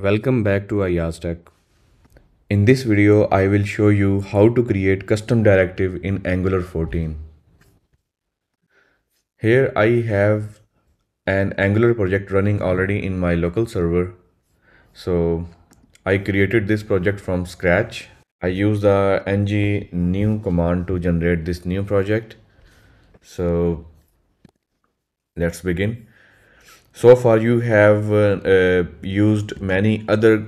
Welcome back to AyyazTech. In this video, I will show you how to create custom directive in Angular 14. Here I have an Angular project running already in my local server. So I created this project from scratch. I use the ng new command to generate this new project. So let's begin so far you have uh, uh, used many other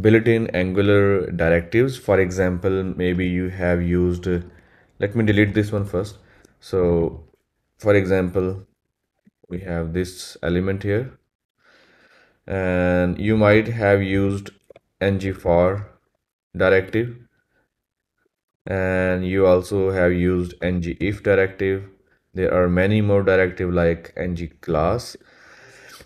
built-in angular directives. For example maybe you have used uh, let me delete this one first. So for example we have this element here. And you might have used ng for directive. And you also have used ng if directive. There are many more directive like ng class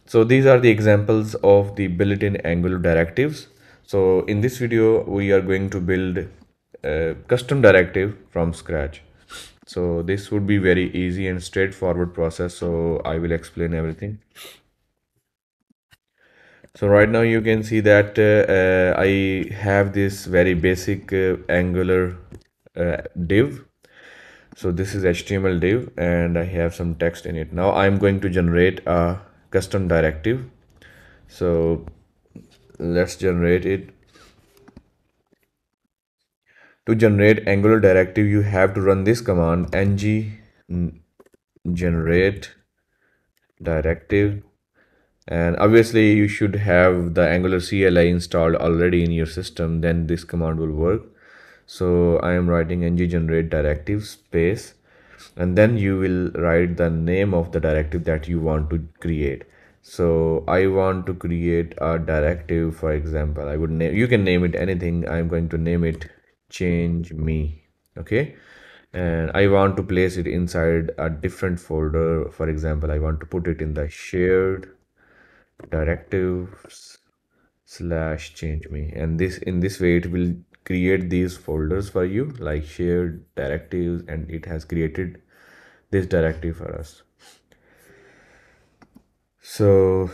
so these are the examples of the built-in Angular directives. So in this video, we are going to build a custom directive from scratch. So this would be very easy and straightforward process. So I will explain everything. So right now you can see that uh, uh, I have this very basic uh, Angular uh, div. So this is HTML div and I have some text in it. Now I'm going to generate a custom directive. So let's generate it. To generate angular directive you have to run this command ng generate directive. And obviously you should have the angular CLI installed already in your system then this command will work. So I am writing ng generate directive space and then you will write the name of the directive that you want to create. So i want to create a directive for example. I would name you can name it anything. I'm going to name it change me okay? And i want to place it inside a different folder. For example i want to put it in the shared directives slash change me. And this in this way it will create these folders for you like shared directives and it has created this directive for us. So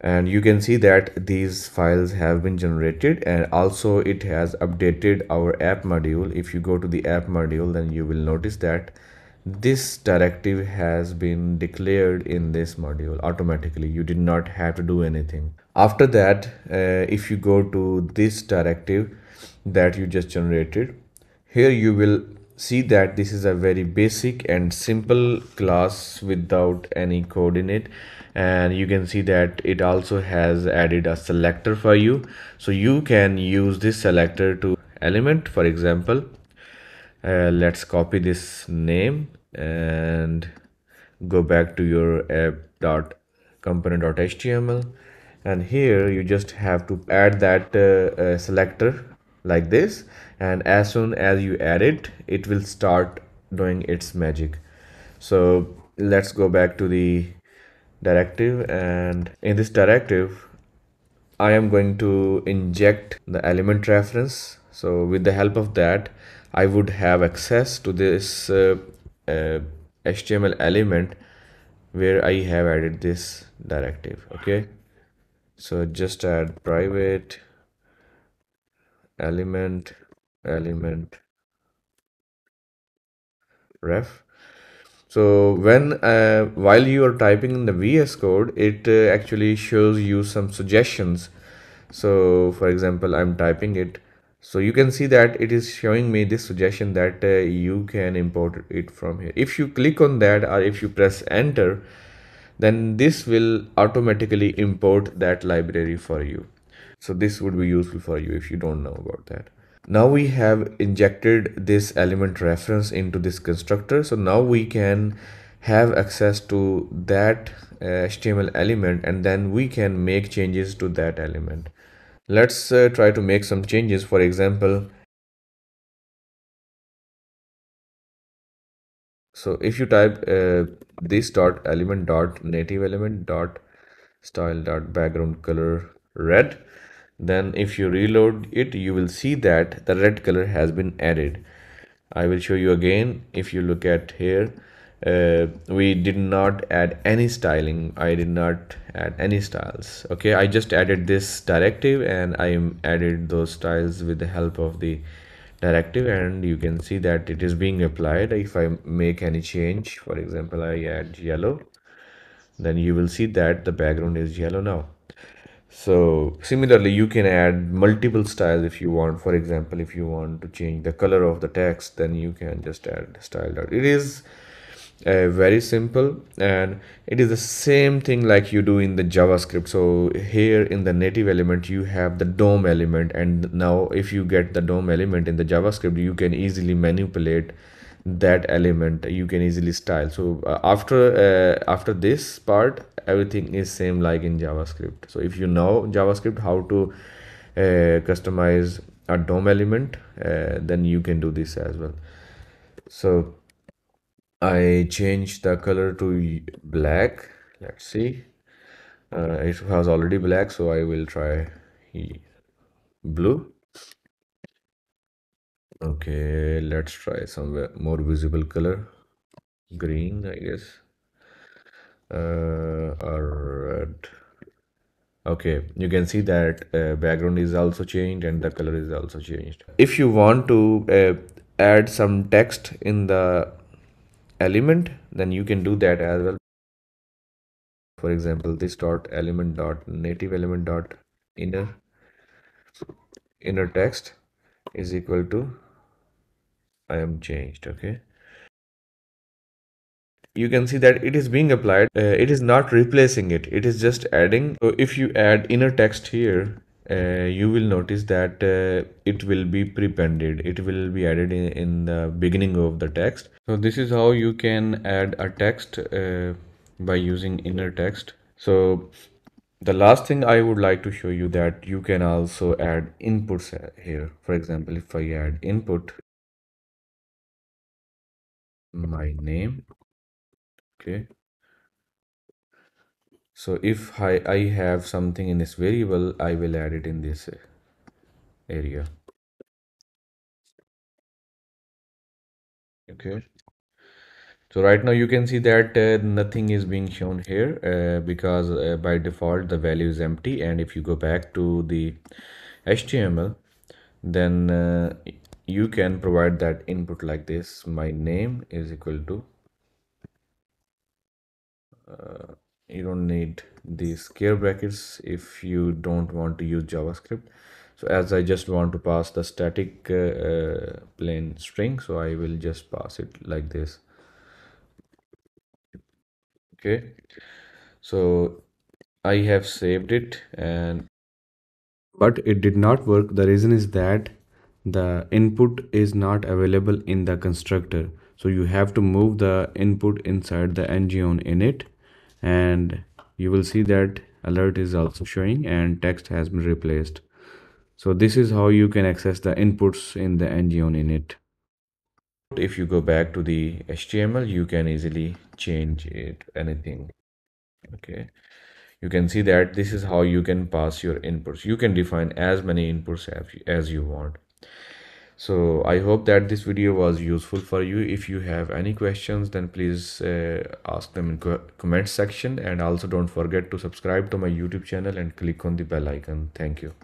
and you can see that these files have been generated and also it has updated our app module. If you go to the app module then you will notice that this directive has been declared in this module automatically. You did not have to do anything after that uh, if you go to this directive that you just generated here you will see that this is a very basic and simple class without any code in it. And you can see that it also has added a selector for you. So you can use this selector to element for example uh, let's copy this name and go back to your app dot component.html and here you just have to add that uh, uh, selector like this. And as soon as you add it it will start doing its magic. So let's go back to the directive. And in this directive I am going to inject the element reference. So with the help of that I would have access to this uh, uh, HTML element where I have added this directive okay so just add private element element ref. So when uh, while you are typing in the vs code it uh, actually shows you some suggestions. So for example i'm typing it. So you can see that it is showing me this suggestion that uh, you can import it from here. If you click on that or if you press enter then this will automatically import that library for you. So this would be useful for you if you don't know about that. Now we have injected this element reference into this constructor. So now we can have access to that uh, html element and then we can make changes to that element. Let's uh, try to make some changes. For example so if you type uh, this dot element dot native element dot style dot background color red then if you reload it you will see that the red color has been added. I will show you again if you look at here. Uh, we did not add any styling. I did not add any styles. Okay i just added this directive and i added those styles with the help of the directive and you can see that it is being applied. If i make any change for example i add yellow then you will see that the background is yellow now. So similarly you can add multiple styles if you want. For example if you want to change the color of the text then you can just add style dot. It is uh, very simple and it is the same thing like you do in the javascript. So here in the native element you have the DOM element and now if you get the DOM element in the javascript you can easily manipulate that element. You can easily style. So uh, after uh, after this part everything is same like in javascript. So if you know javascript how to uh, customize a DOM element uh, then you can do this as well. So I change the color to black. Let's see. Uh, it was already black so I will try blue. Okay let's try some more visible color. Green I guess. Uh, or red. Okay you can see that uh, background is also changed and the color is also changed. If you want to uh, add some text in the element then you can do that as well. For example this dot element dot native element dot inner inner text is equal to i am changed okay? You can see that it is being applied uh, it is not replacing it it is just adding. So if you add inner text here uh, you will notice that uh, it will be prepended. It will be added in, in the beginning of the text. So this is how you can add a text uh, by using inner text. So the last thing i would like to show you that you can also add inputs here. For example if i add input my name okay so if I, I have something in this variable I will add it in this area. Okay. So right now you can see that uh, nothing is being shown here uh, because uh, by default the value is empty. And if you go back to the HTML then uh, you can provide that input like this. My name is equal to uh, you don't need these square brackets if you don't want to use javascript. So as i just want to pass the static uh, uh, plain string so i will just pass it like this. Okay. So i have saved it and but it did not work. The reason is that the input is not available in the constructor. So you have to move the input inside the ngOne init and you will see that alert is also showing and text has been replaced. So this is how you can access the inputs in the ngOnInit. If you go back to the html you can easily change it anything. Okay. You can see that this is how you can pass your inputs. You can define as many inputs as you want so i hope that this video was useful for you. If you have any questions then please uh, ask them in co comment section. And also don't forget to subscribe to my youtube channel and click on the bell icon. Thank you